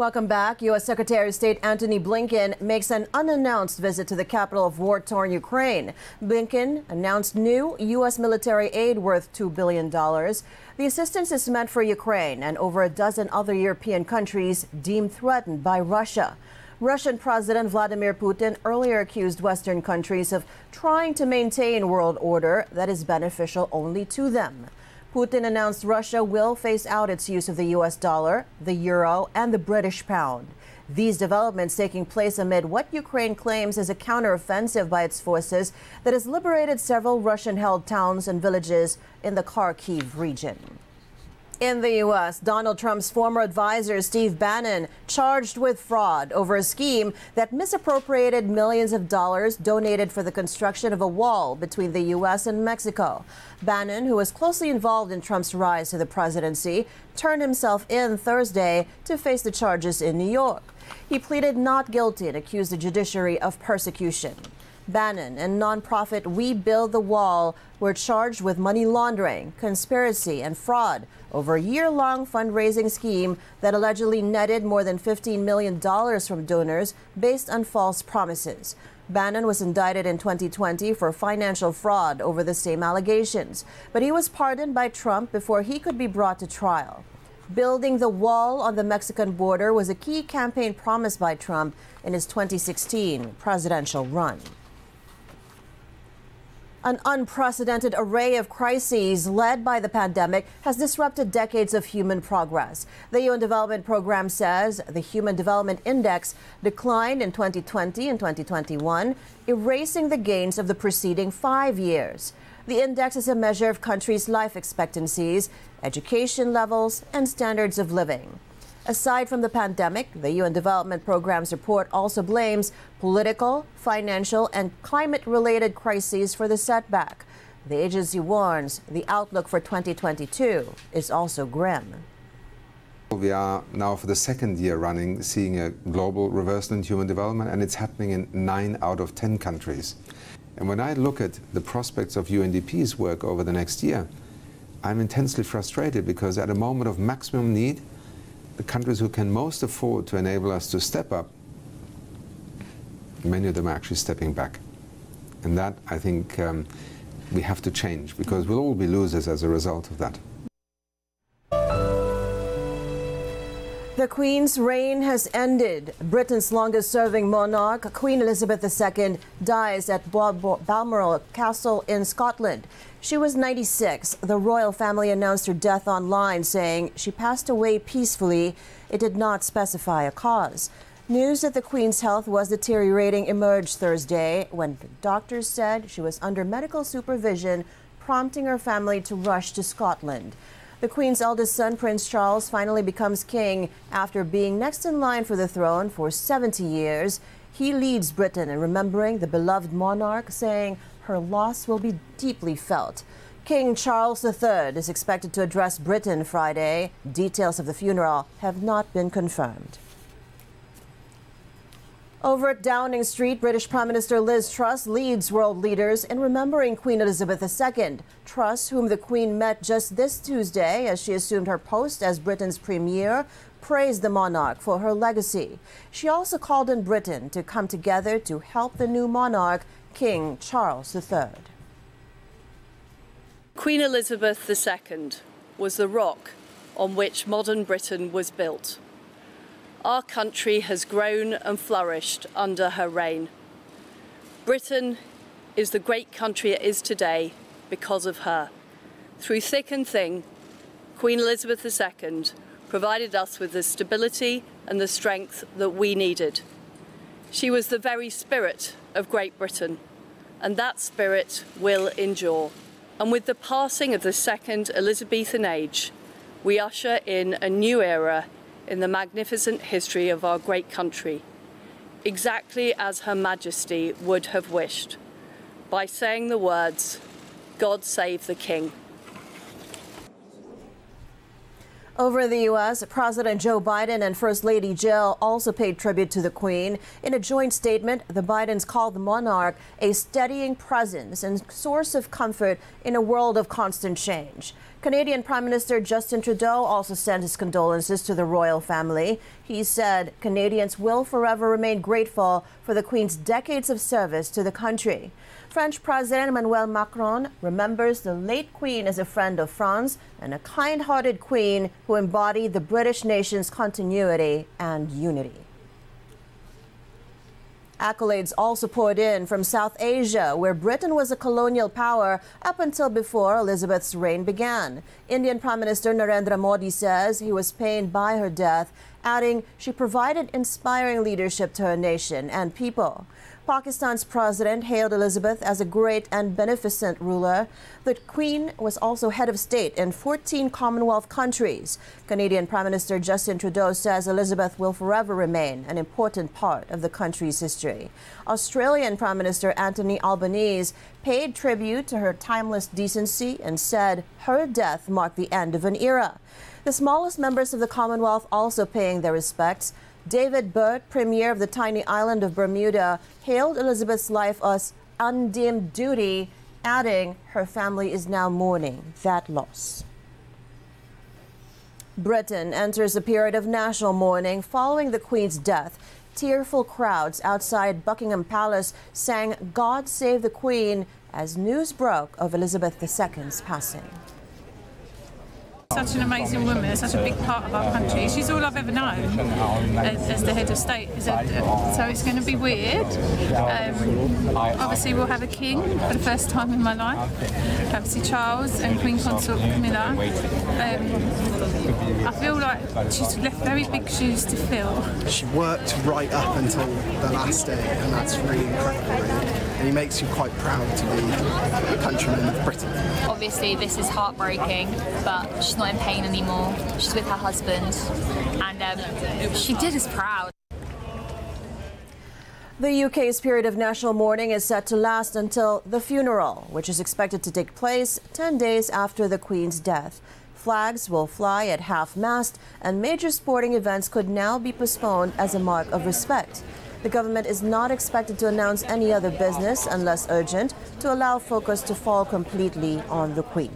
Welcome back. U.S. Secretary of State Antony Blinken makes an unannounced visit to the capital of war torn Ukraine. Blinken announced new U.S. military aid worth $2 billion. The assistance is meant for Ukraine and over a dozen other European countries deemed threatened by Russia. Russian President Vladimir Putin earlier accused Western countries of trying to maintain world order that is beneficial only to them. Putin announced Russia will phase out its use of the US dollar, the euro, and the British pound. These developments taking place amid what Ukraine claims is a counteroffensive by its forces that has liberated several Russian held towns and villages in the Kharkiv region. In the U.S., Donald Trump's former advisor, Steve Bannon, charged with fraud over a scheme that misappropriated millions of dollars donated for the construction of a wall between the U.S. and Mexico. Bannon, who was closely involved in Trump's rise to the presidency, turned himself in Thursday to face the charges in New York. He pleaded not guilty and accused the judiciary of persecution. Bannon and nonprofit We Build the Wall were charged with money laundering, conspiracy, and fraud over a year long fundraising scheme that allegedly netted more than $15 million from donors based on false promises. Bannon was indicted in 2020 for financial fraud over the same allegations, but he was pardoned by Trump before he could be brought to trial. Building the wall on the Mexican border was a key campaign promise by Trump in his 2016 presidential run. An unprecedented array of crises led by the pandemic has disrupted decades of human progress. The UN Development Program says the Human Development Index declined in 2020 and 2021, erasing the gains of the preceding five years. The index is a measure of countries' life expectancies, education levels, and standards of living. Aside from the pandemic, the UN Development Program's report also blames political, financial, and climate related crises for the setback. The agency warns the outlook for 2022 is also grim. We are now for the second year running seeing a global reversal in human development, and it's happening in nine out of 10 countries. And when I look at the prospects of UNDP's work over the next year, I'm intensely frustrated because at a moment of maximum need, the countries who can most afford to enable us to step up, many of them are actually stepping back. And that, I think, um, we have to change because we'll all be losers as a result of that. The Queen's reign has ended. Britain's longest serving monarch, Queen Elizabeth II, dies at Balmoral Castle in Scotland. She was 96. The royal family announced her death online, saying she passed away peacefully. It did not specify a cause. News that the Queen's health was deteriorating emerged Thursday when doctors said she was under medical supervision, prompting her family to rush to Scotland. The Queen's eldest son, Prince Charles, finally becomes king after being next in line for the throne for 70 years. He leads Britain in remembering the beloved monarch, saying her loss will be deeply felt. King Charles III is expected to address Britain Friday. Details of the funeral have not been confirmed. Over at Downing Street, British Prime Minister Liz Truss leads world leaders in remembering Queen Elizabeth II. Truss, whom the Queen met just this Tuesday as she assumed her post as Britain's premier, praised the monarch for her legacy. She also called on Britain to come together to help the new monarch, King Charles III. Queen Elizabeth II was the rock on which modern Britain was built. Our country has grown and flourished under her reign. Britain is the great country it is today because of her. Through thick and thin, Queen Elizabeth II provided us with the stability and the strength that we needed. She was the very spirit of Great Britain, and that spirit will endure. And with the passing of the second Elizabethan age, we usher in a new era in the magnificent history of our great country, exactly as Her Majesty would have wished, by saying the words, God save the King. Over in the U.S., President Joe Biden and First Lady Jill also paid tribute to the Queen. In a joint statement, the Bidens called the monarch a steadying presence and source of comfort in a world of constant change. Canadian Prime Minister Justin Trudeau also sent his condolences to the royal family. He said Canadians will forever remain grateful for the Queen's decades of service to the country. French President Emmanuel Macron remembers the late Queen as a friend of France and a kind hearted Queen who embodied the British nation's continuity and unity. Accolades also poured in from South Asia, where Britain was a colonial power up until before Elizabeth's reign began. Indian Prime Minister Narendra Modi says he was pained by her death, adding she provided inspiring leadership to her nation and people. Pakistan's president hailed Elizabeth as a great and beneficent ruler. The Queen was also head of state in 14 Commonwealth countries. Canadian Prime Minister Justin Trudeau says Elizabeth will forever remain an important part of the country's history. Australian Prime Minister Anthony Albanese paid tribute to her timeless decency and said her death marked the end of an era. The smallest members of the Commonwealth also paying their respects. David Burt, Premier of the tiny island of Bermuda, hailed Elizabeth's life as undimmed duty, adding her family is now mourning that loss. Britain enters a period of national mourning following the Queen's death. Tearful crowds outside Buckingham Palace sang God Save the Queen as news broke of Elizabeth II's passing. Such an amazing woman, such a big part of our country. She's all I've ever known as, as the head of state. So it's going to be weird. Um, obviously, we'll have a king for the first time in my life. Obviously, Charles and Queen Consort Camilla. Um, I feel like she's left very big shoes to fill. She worked right up until the last day, and that's really incredible. Really. And he makes you quite proud to be a countryman of Britain. Obviously, this is heartbreaking, but she's not in pain anymore. She's with her husband, and um, she did us proud. The UK's period of national mourning is set to last until the funeral, which is expected to take place 10 days after the Queen's death. Flags will fly at half mast, and major sporting events could now be postponed as a mark of respect. The government is not expected to announce any other business unless urgent to allow focus to fall completely on the Queen.